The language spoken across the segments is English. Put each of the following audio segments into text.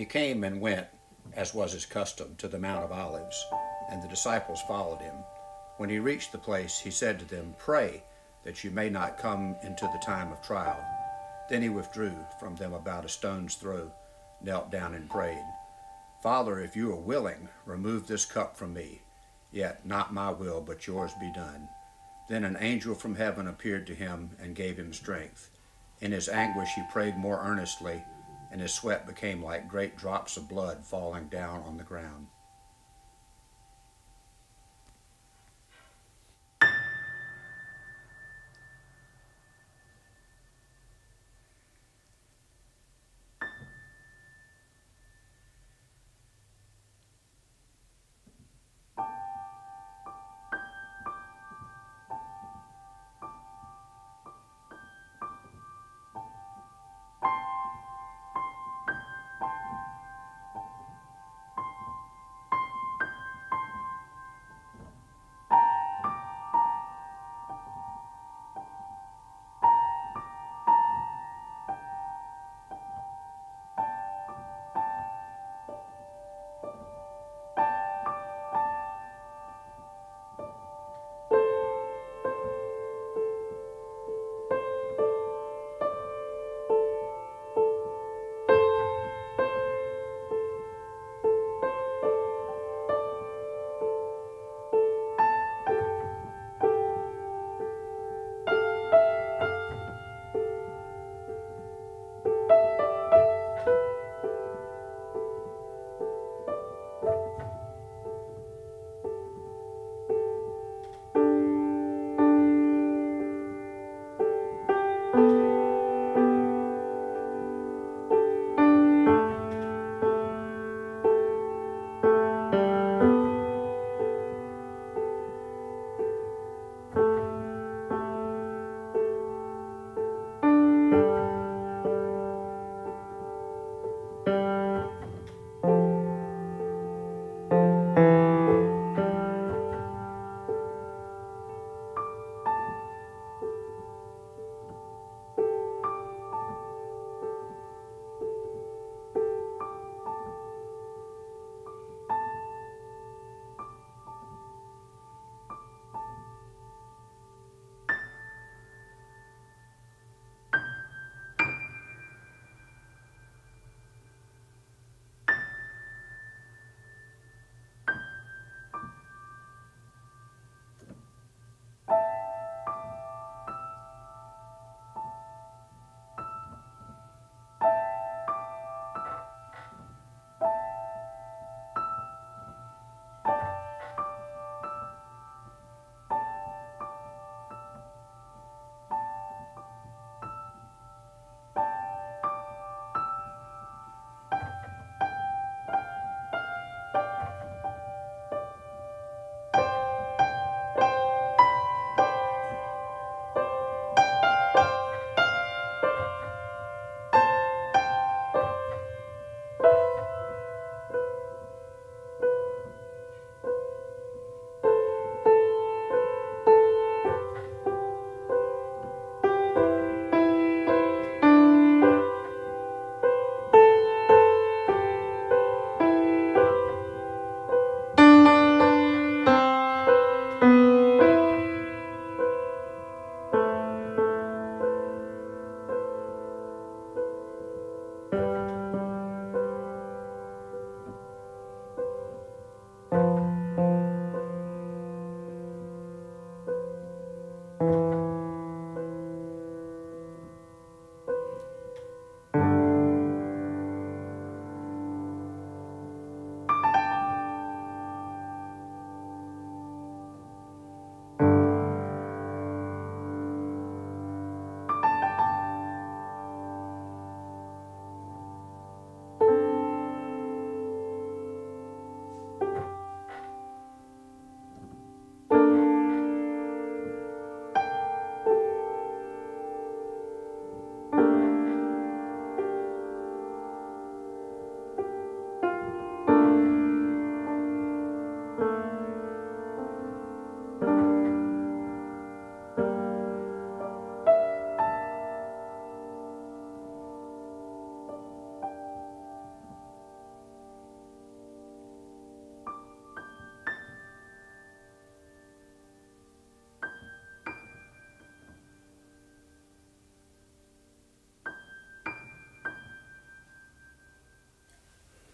He came and went, as was his custom, to the Mount of Olives, and the disciples followed him. When he reached the place, he said to them, Pray that you may not come into the time of trial. Then he withdrew from them about a stone's throw, knelt down and prayed, Father, if you are willing, remove this cup from me. Yet not my will, but yours be done. Then an angel from heaven appeared to him and gave him strength. In his anguish he prayed more earnestly, and his sweat became like great drops of blood falling down on the ground.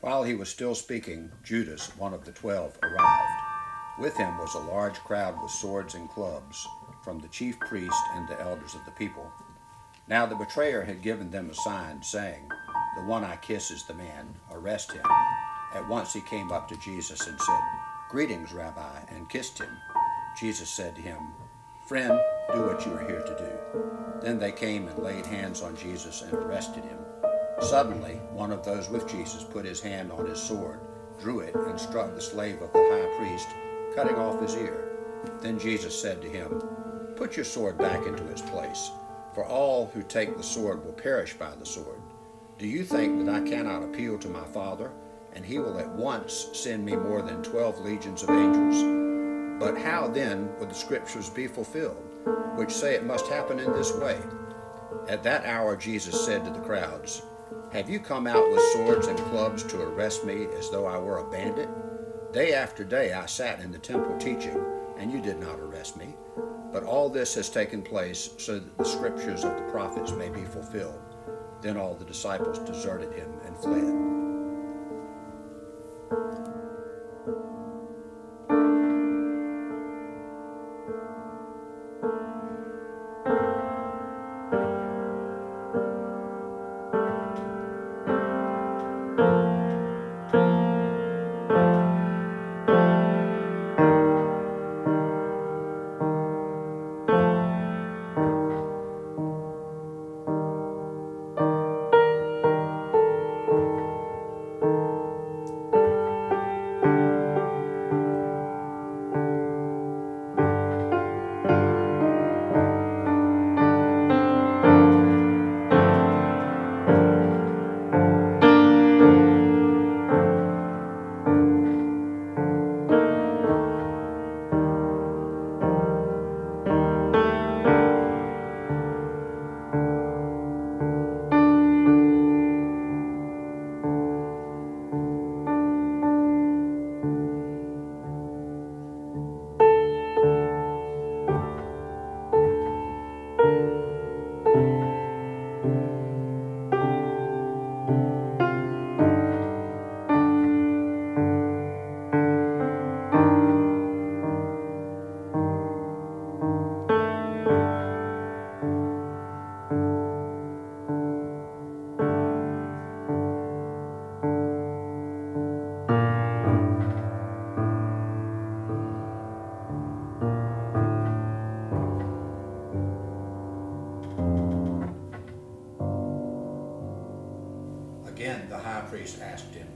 While he was still speaking, Judas, one of the twelve, arrived. With him was a large crowd with swords and clubs, from the chief priest and the elders of the people. Now the betrayer had given them a sign, saying, The one I kiss is the man, arrest him. At once he came up to Jesus and said, Greetings, Rabbi, and kissed him. Jesus said to him, Friend, do what you are here to do. Then they came and laid hands on Jesus and arrested him. Suddenly, one of those with Jesus put his hand on his sword, drew it, and struck the slave of the high priest, cutting off his ear. Then Jesus said to him, Put your sword back into its place, for all who take the sword will perish by the sword. Do you think that I cannot appeal to my Father, and he will at once send me more than twelve legions of angels? But how then would the scriptures be fulfilled, which say it must happen in this way? At that hour Jesus said to the crowds, have you come out with swords and clubs to arrest me as though I were a bandit? Day after day I sat in the temple teaching, and you did not arrest me. But all this has taken place so that the scriptures of the prophets may be fulfilled. Then all the disciples deserted him and fled. Asked him,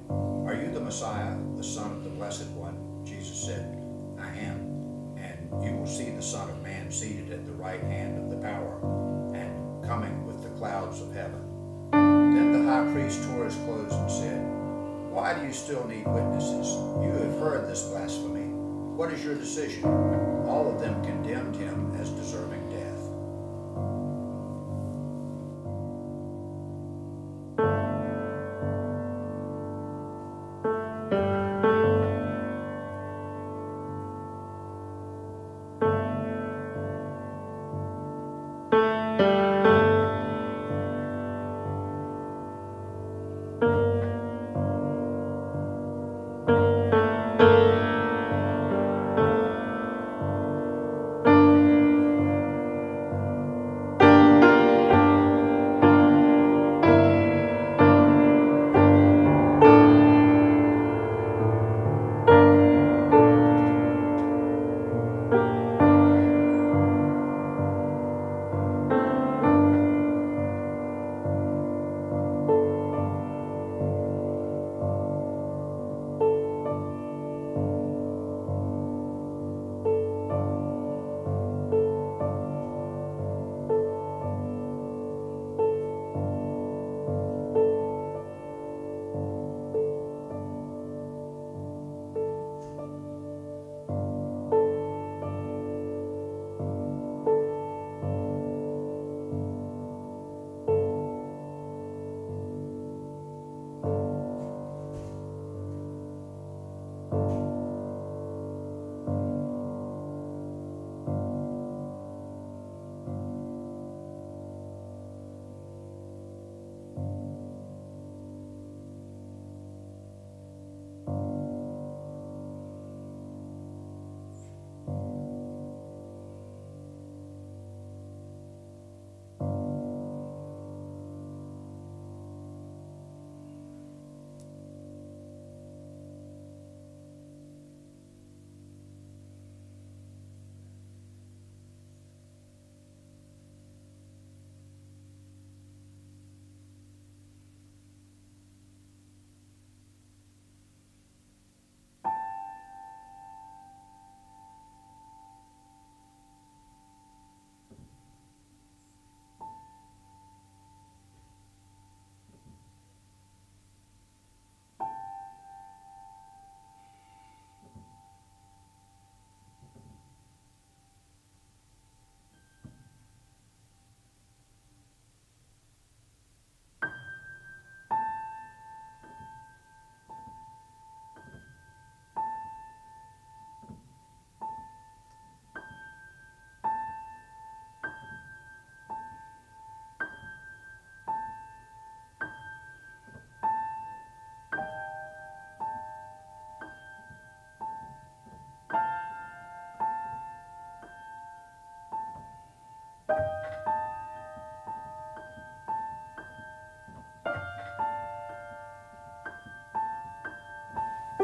Are you the Messiah, the Son of the Blessed One? Jesus said, I am. And you will see the Son of Man seated at the right hand of the power and coming with the clouds of heaven. Then the high priest tore his clothes and said, Why do you still need witnesses? You have heard this blasphemy. What is your decision? All of them condemned him as deserving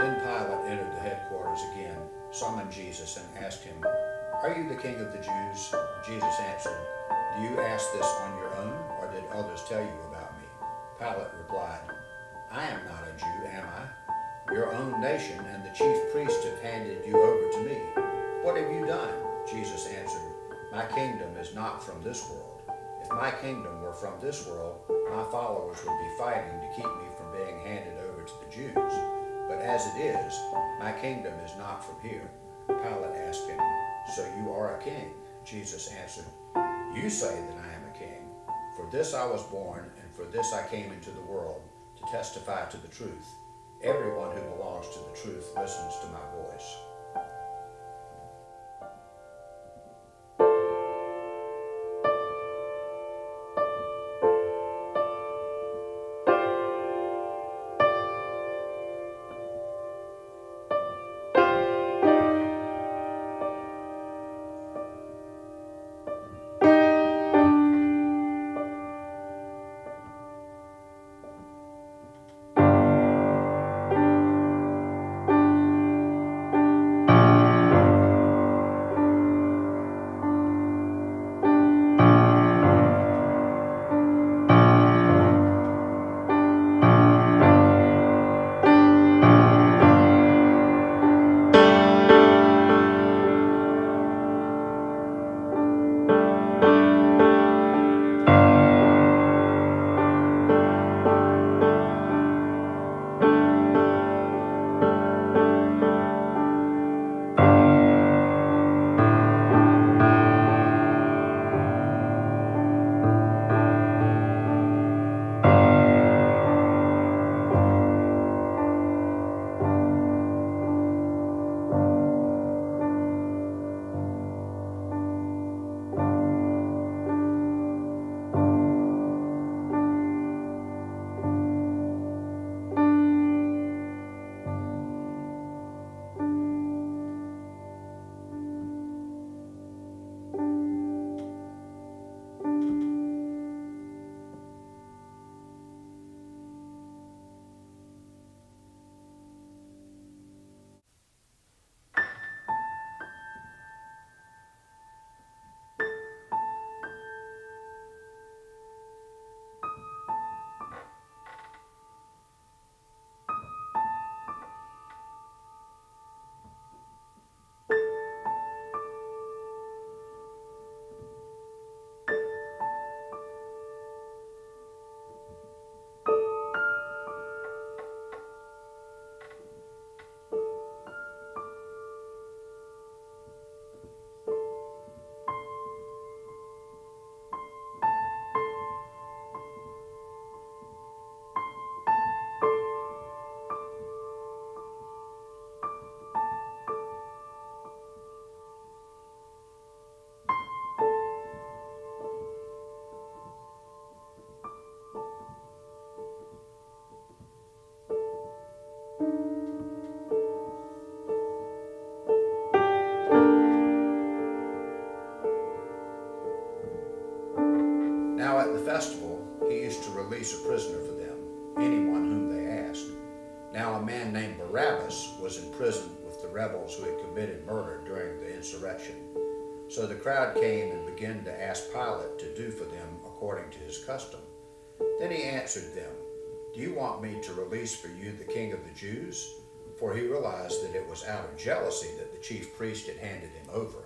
entered the headquarters again, summoned Jesus, and asked him, Are you the king of the Jews? Jesus answered, Do you ask this on your own, or did others tell you about me? Pilate replied, I am not a Jew, am I? Your own nation and the chief priests have handed you over to me. What have you done? Jesus answered, My kingdom is not from this world. If my kingdom were from this world, my followers would be fighting to keep me from being handed over to the Jews. But as it is, my kingdom is not from here. Pilate asked him, So you are a king? Jesus answered, You say that I am a king. For this I was born, and for this I came into the world, to testify to the truth. Everyone who belongs to the truth listens to my voice. Release a prisoner for them, anyone whom they asked. Now a man named Barabbas was in prison with the rebels who had committed murder during the insurrection. So the crowd came and began to ask Pilate to do for them according to his custom. Then he answered them, Do you want me to release for you the king of the Jews? For he realized that it was out of jealousy that the chief priest had handed him over.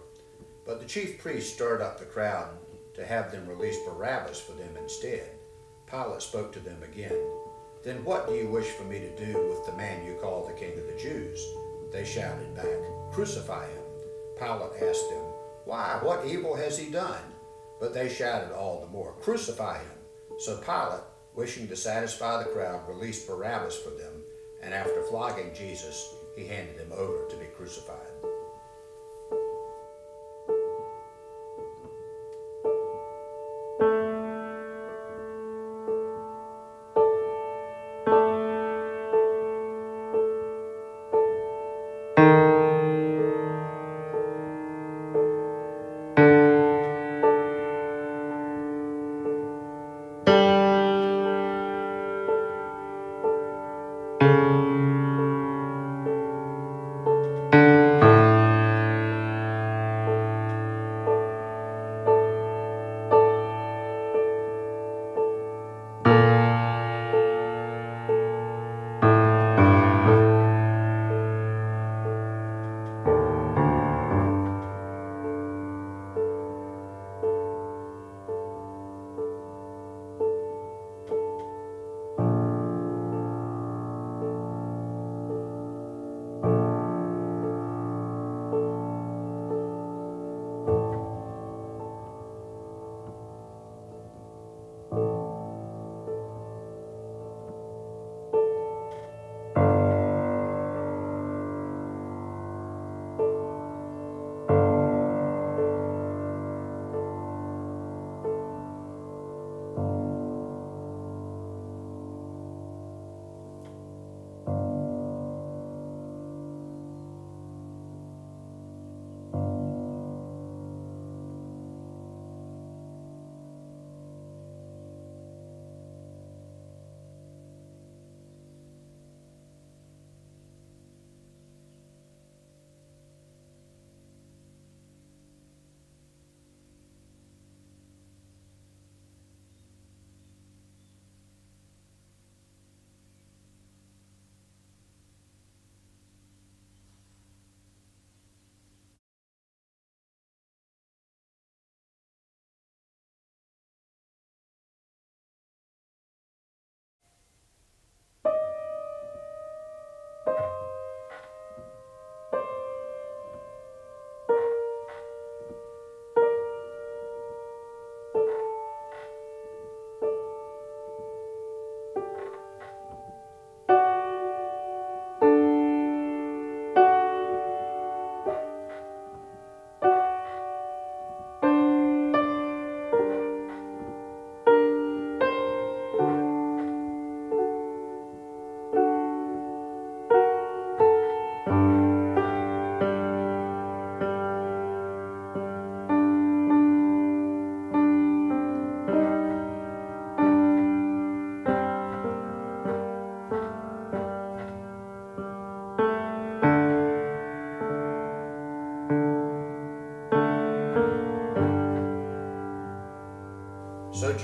But the chief priest stirred up the crowd to have them release Barabbas for them instead. Pilate spoke to them again. Then what do you wish for me to do with the man you call the king of the Jews? They shouted back, Crucify him. Pilate asked them, Why, what evil has he done? But they shouted all the more, Crucify him. So Pilate, wishing to satisfy the crowd, released Barabbas for them, and after flogging Jesus, he handed him over to be crucified.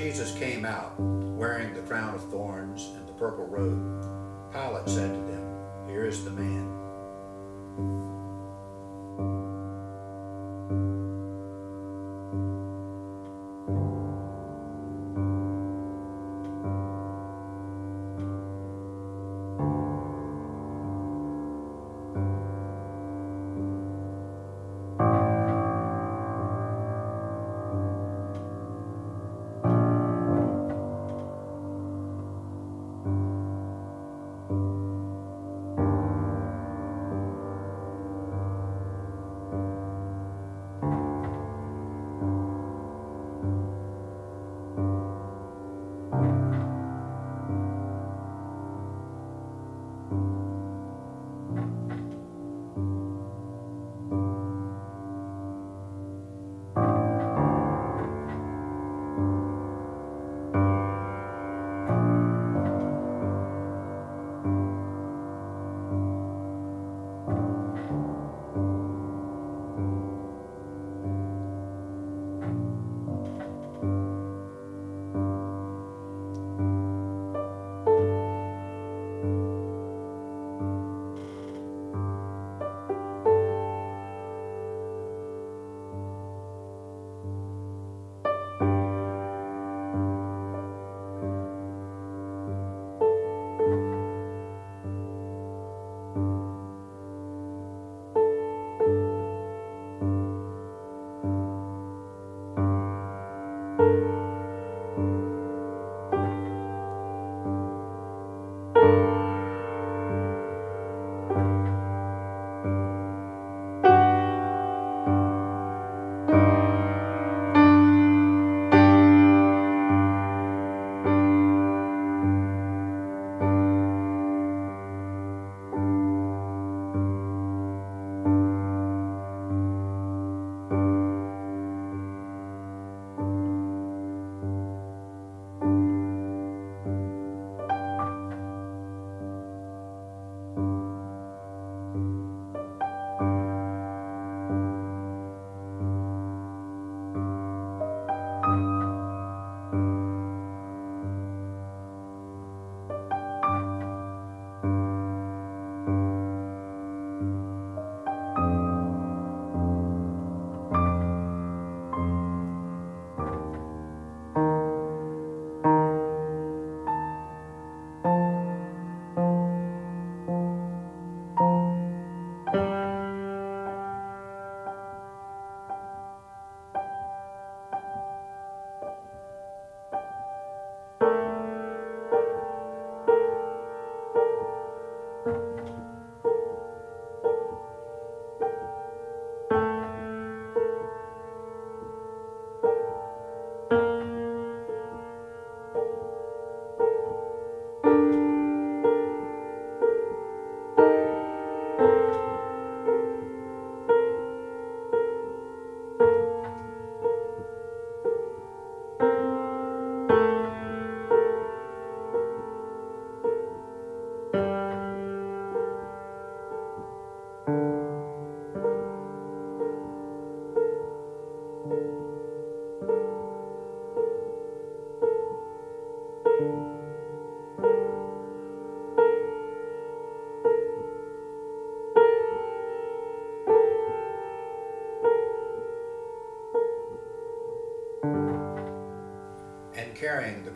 Jesus came out, wearing the crown of thorns and the purple robe, Pilate said to them, Here is the man.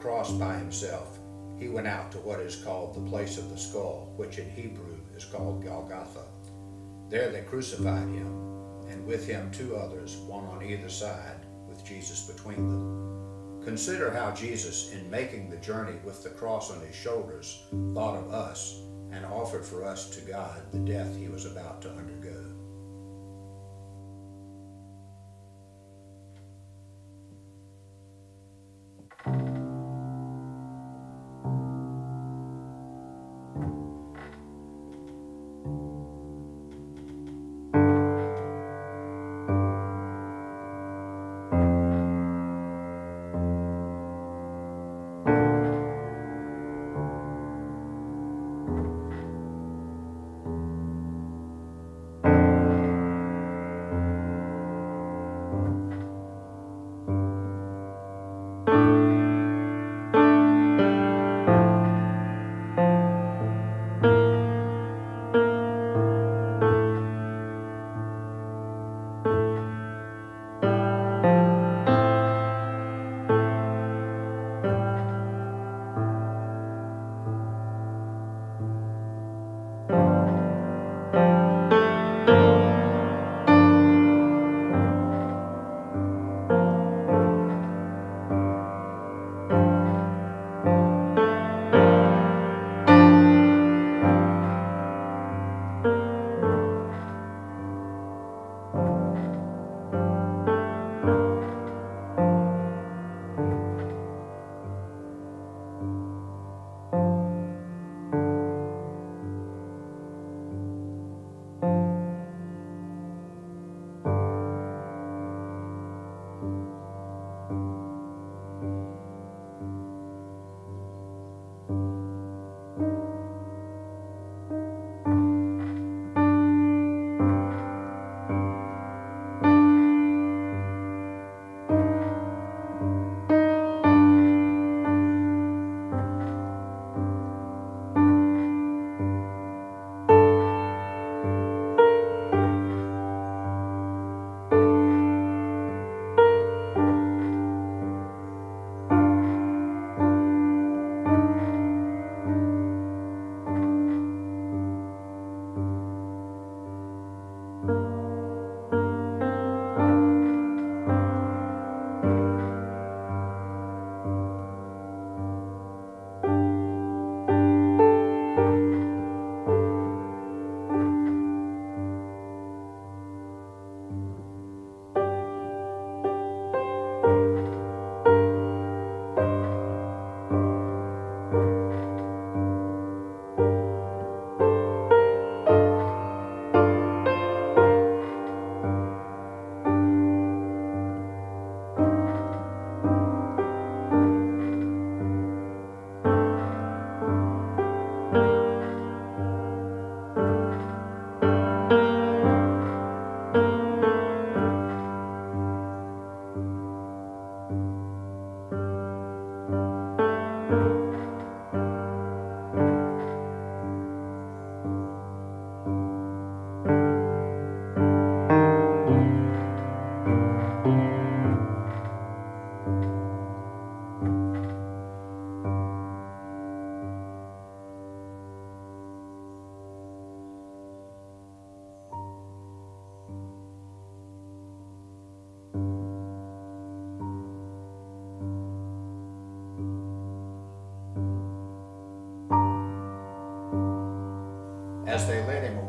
Cross by himself, he went out to what is called the place of the skull, which in Hebrew is called Golgotha. There they crucified him, and with him two others, one on either side, with Jesus between them. Consider how Jesus, in making the journey with the cross on his shoulders, thought of us and offered for us to God the death he was about to undergo.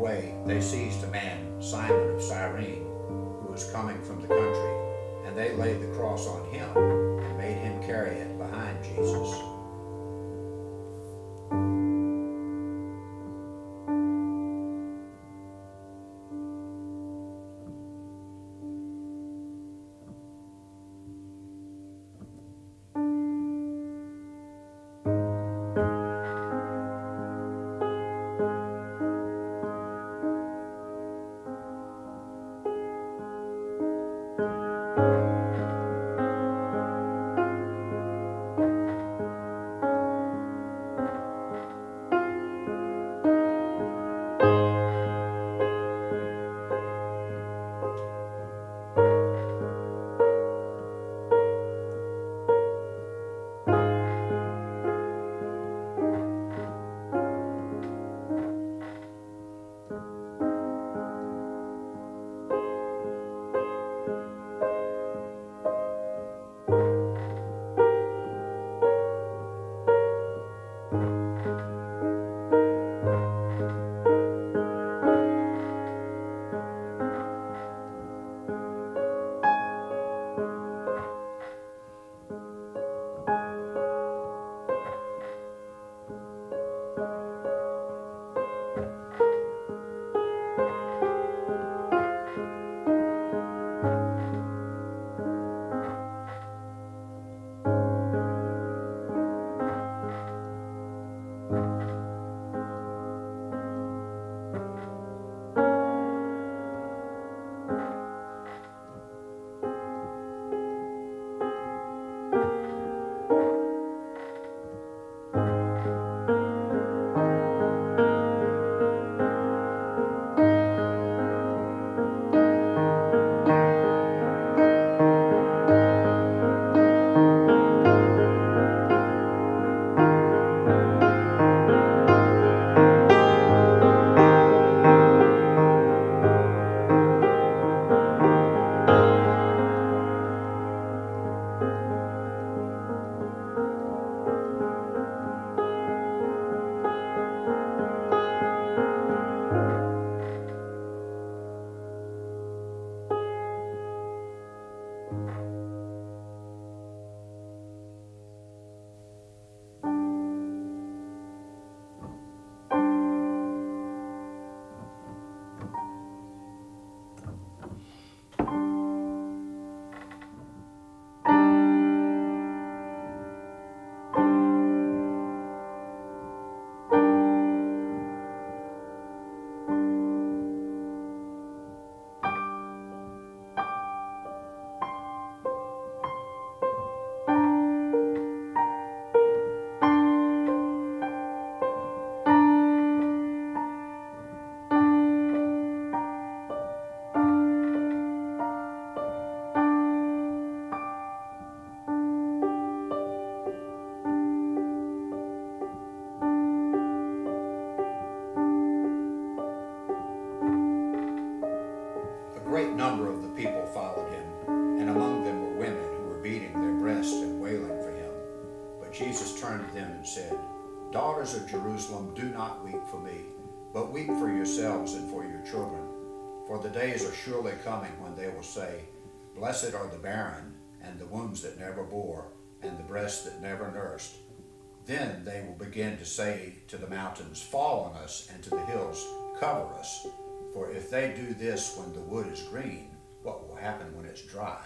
They seized a man, Simon of Cyrene, who was coming from the country, and they laid the cross on him and made him carry it behind Jesus. Will say, Blessed are the barren, and the wombs that never bore, and the breasts that never nursed. Then they will begin to say to the mountains, Fall on us, and to the hills, Cover us. For if they do this when the wood is green, what will happen when it's dry?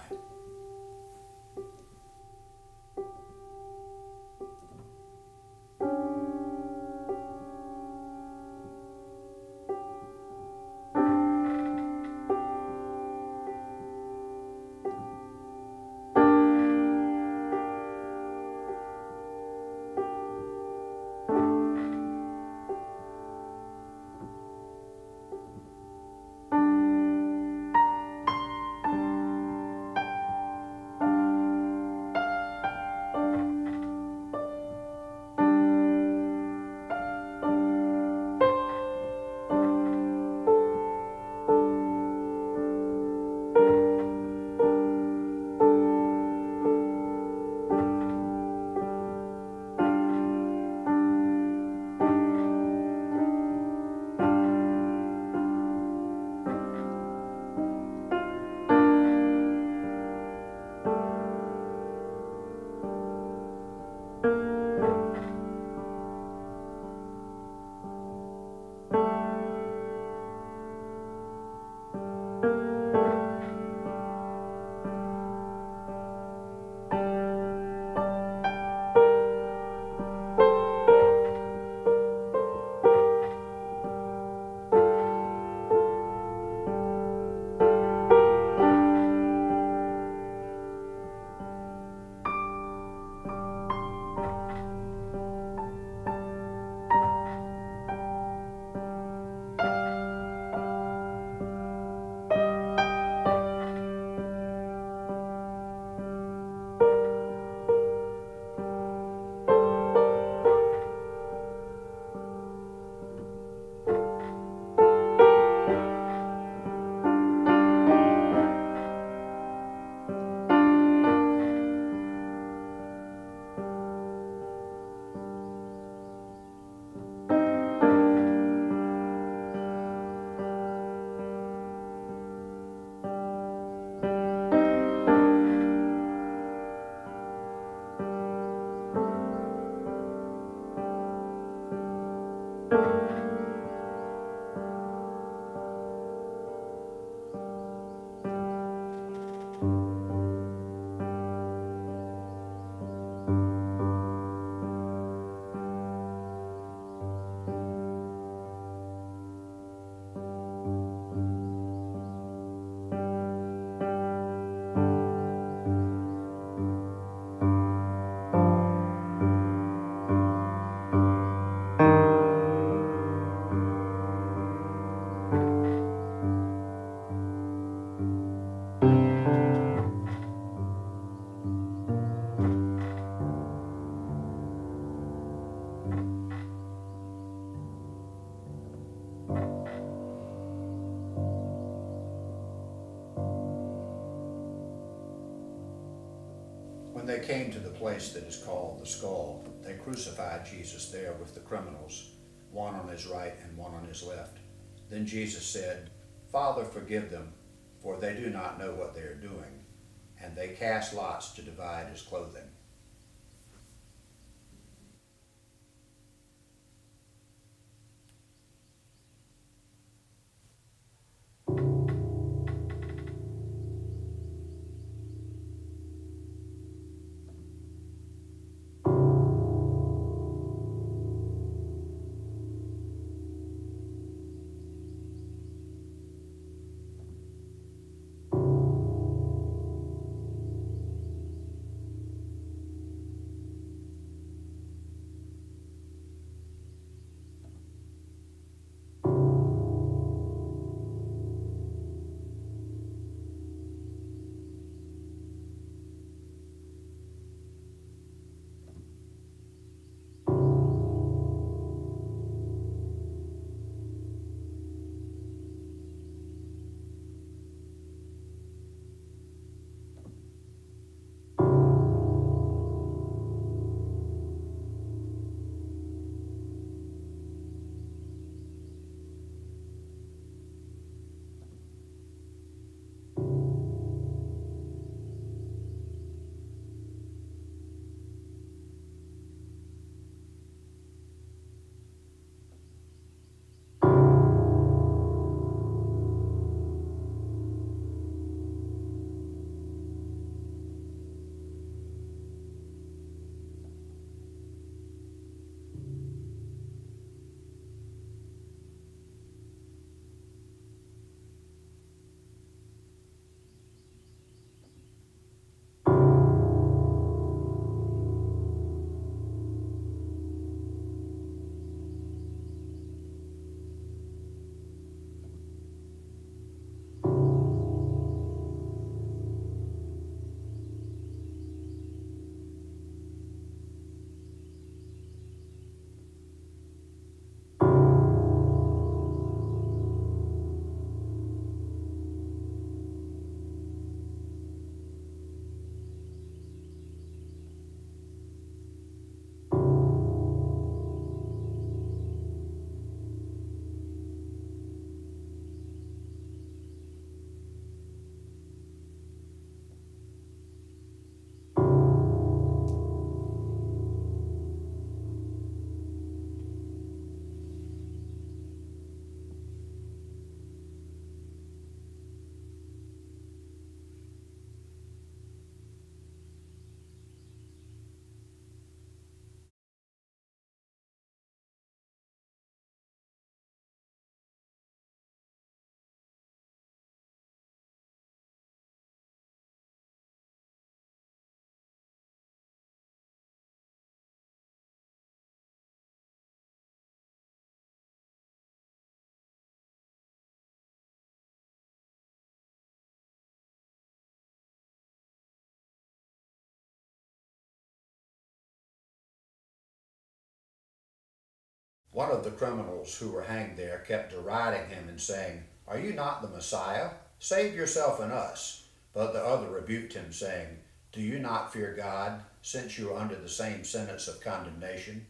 They came to the place that is called the skull, they crucified Jesus there with the criminals, one on his right and one on his left. Then Jesus said, Father, forgive them, for they do not know what they are doing. And they cast lots to divide his clothing. One of the criminals who were hanged there kept deriding him and saying, Are you not the Messiah? Save yourself and us. But the other rebuked him, saying, Do you not fear God, since you are under the same sentence of condemnation?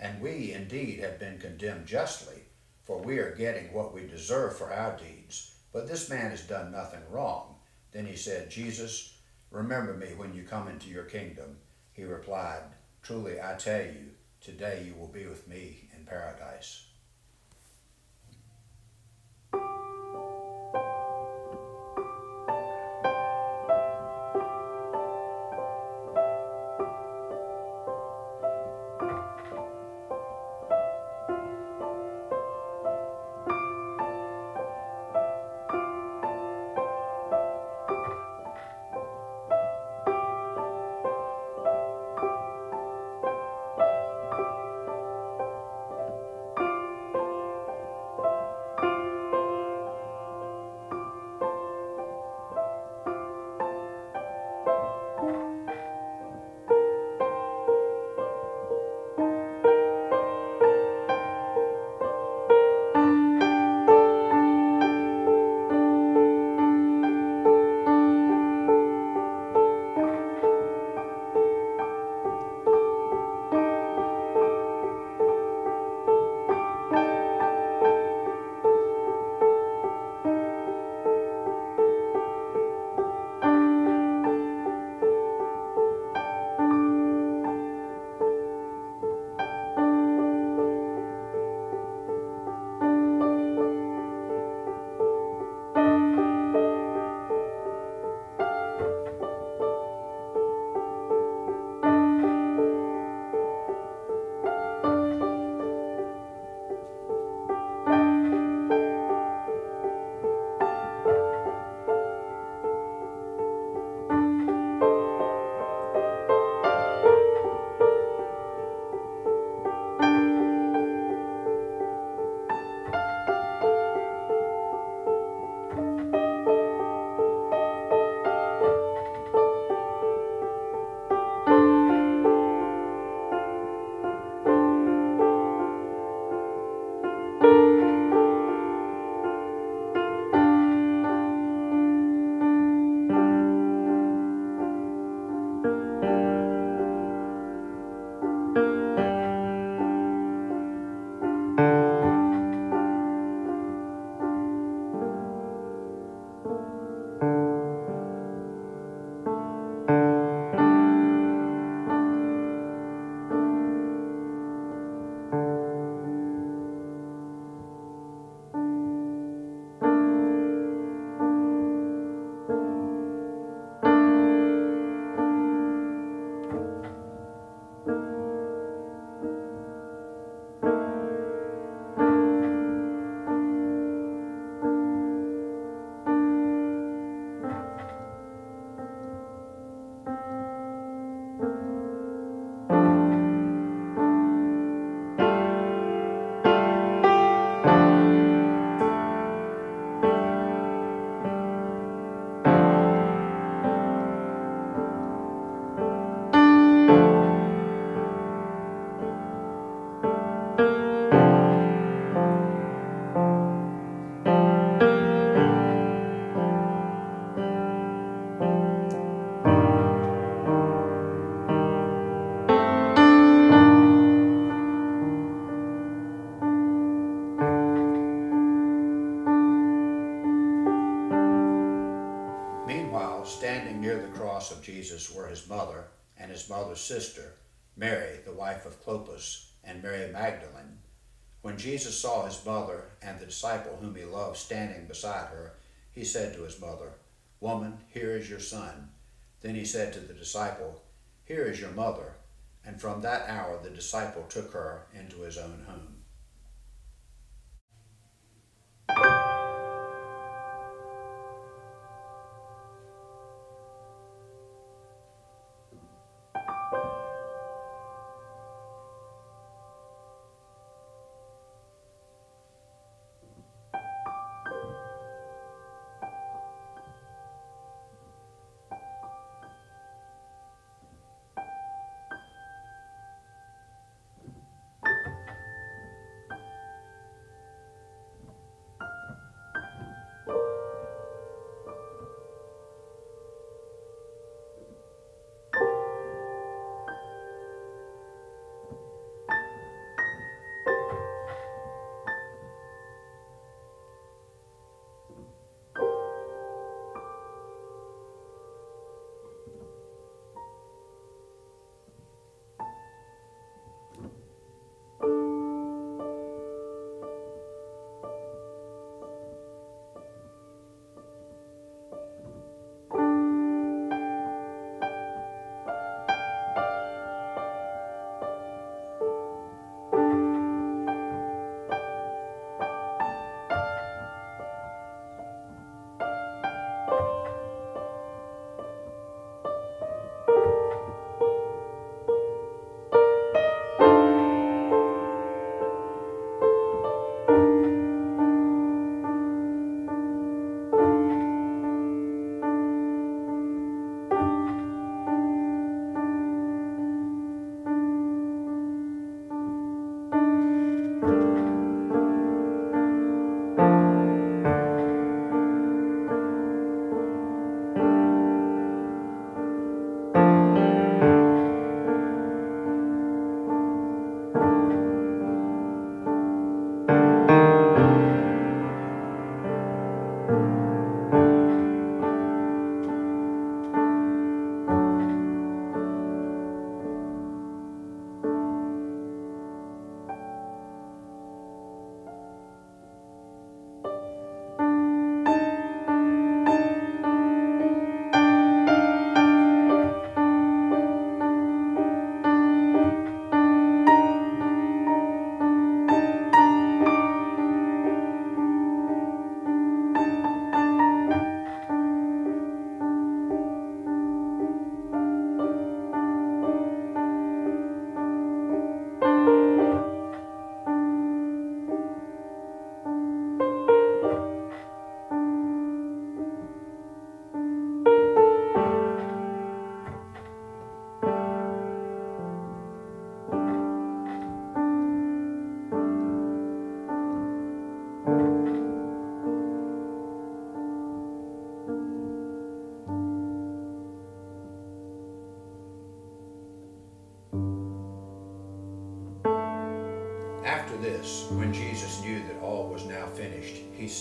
And we indeed have been condemned justly, for we are getting what we deserve for our deeds. But this man has done nothing wrong. Then he said, Jesus, remember me when you come into your kingdom. He replied, Truly I tell you, today you will be with me paradise. Jesus were his mother and his mother's sister, Mary, the wife of Clopas, and Mary Magdalene. When Jesus saw his mother and the disciple whom he loved standing beside her, he said to his mother, Woman, here is your son. Then he said to the disciple, Here is your mother. And from that hour the disciple took her into his own home.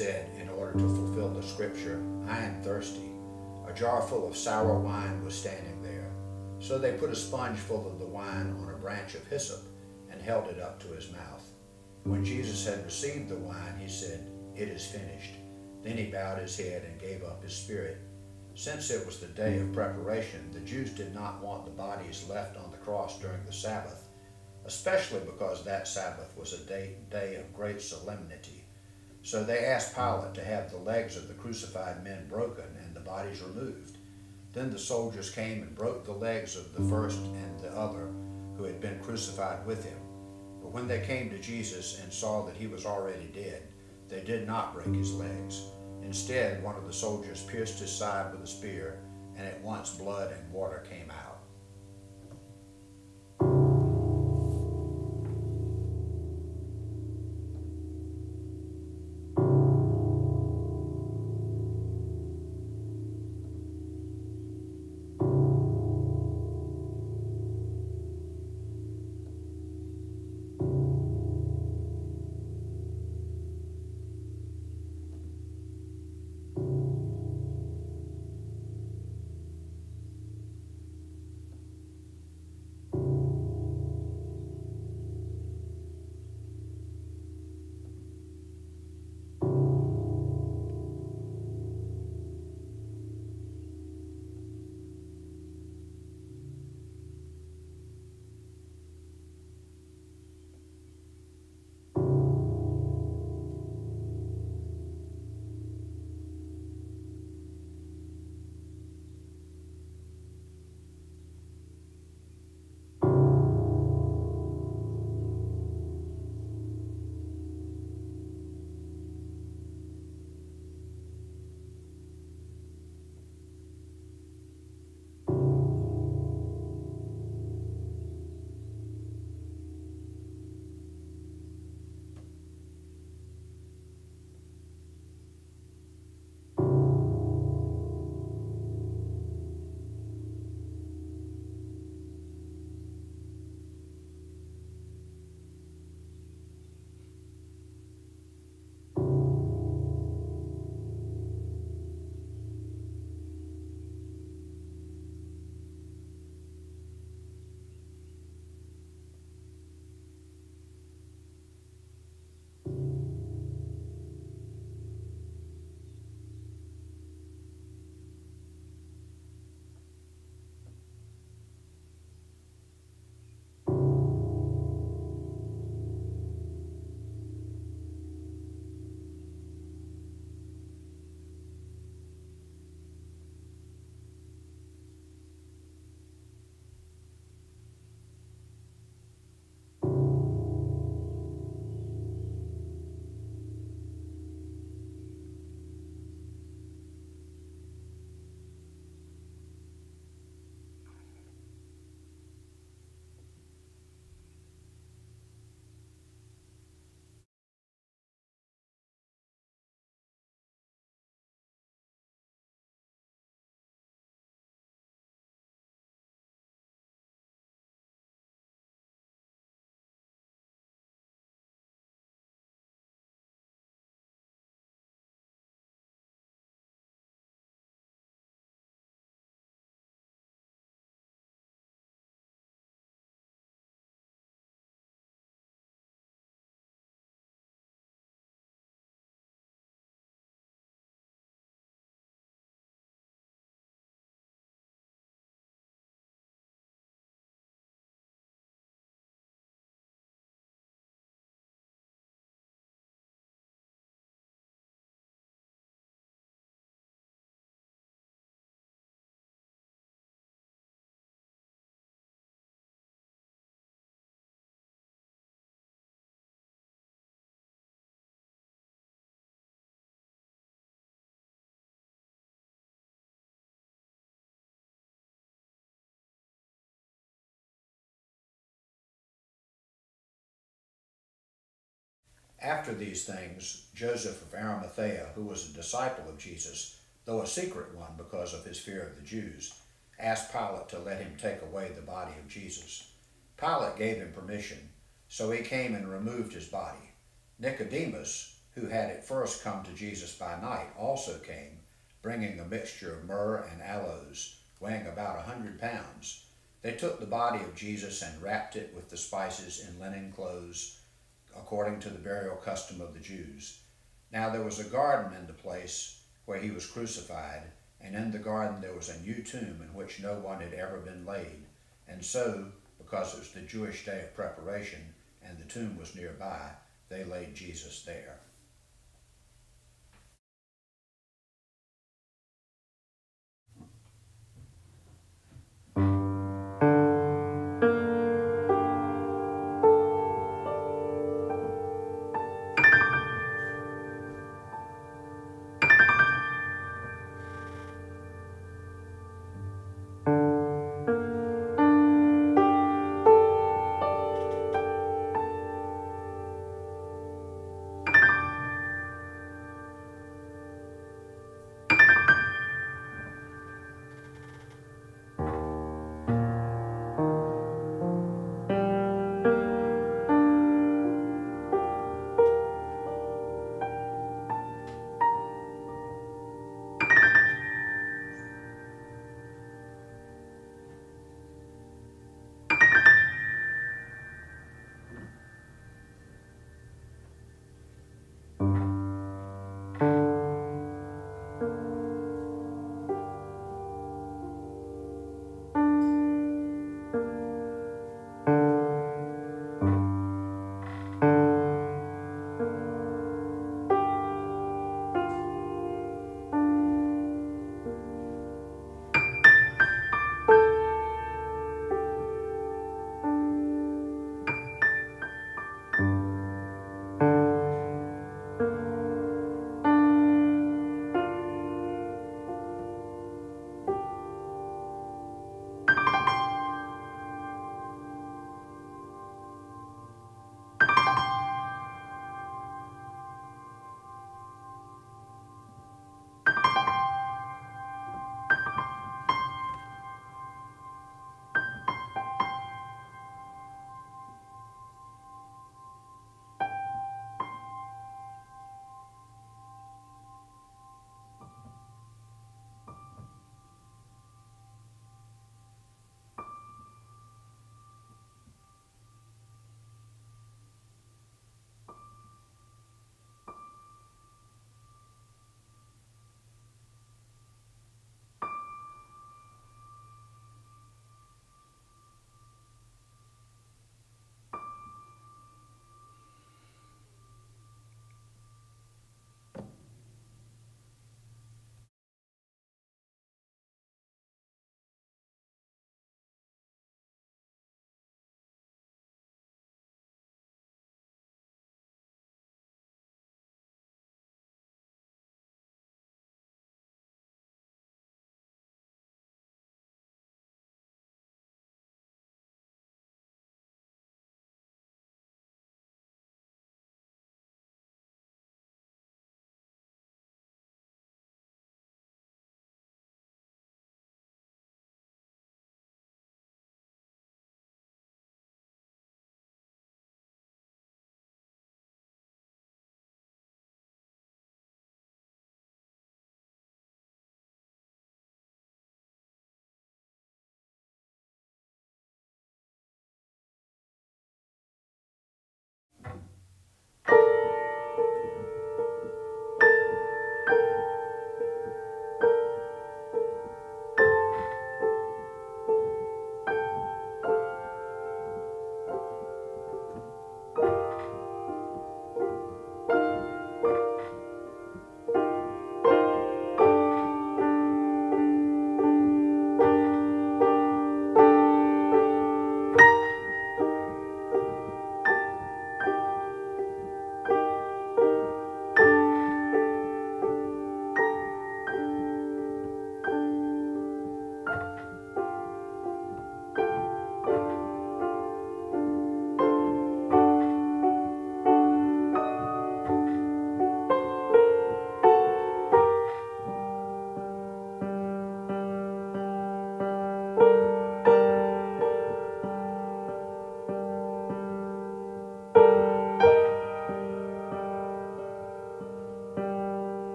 Said, in order to fulfill the scripture, I am thirsty. A jar full of sour wine was standing there. So they put a sponge full of the wine on a branch of hyssop and held it up to his mouth. When Jesus had received the wine, he said, It is finished. Then he bowed his head and gave up his spirit. Since it was the day of preparation, the Jews did not want the bodies left on the cross during the Sabbath especially because that Sabbath was a day, day of great solemnity. So they asked Pilate to have the legs of the crucified men broken and the bodies removed. Then the soldiers came and broke the legs of the first and the other who had been crucified with him. But when they came to Jesus and saw that he was already dead, they did not break his legs. Instead, one of the soldiers pierced his side with a spear, and at once blood and water came out. After these things, Joseph of Arimathea, who was a disciple of Jesus, though a secret one because of his fear of the Jews, asked Pilate to let him take away the body of Jesus. Pilate gave him permission, so he came and removed his body. Nicodemus, who had at first come to Jesus by night, also came, bringing a mixture of myrrh and aloes, weighing about a hundred pounds. They took the body of Jesus and wrapped it with the spices in linen clothes according to the burial custom of the Jews. Now there was a garden in the place where he was crucified, and in the garden there was a new tomb in which no one had ever been laid. And so, because it was the Jewish day of preparation, and the tomb was nearby, they laid Jesus there.